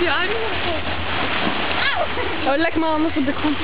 Ja, Oh, leg me anders op de grond.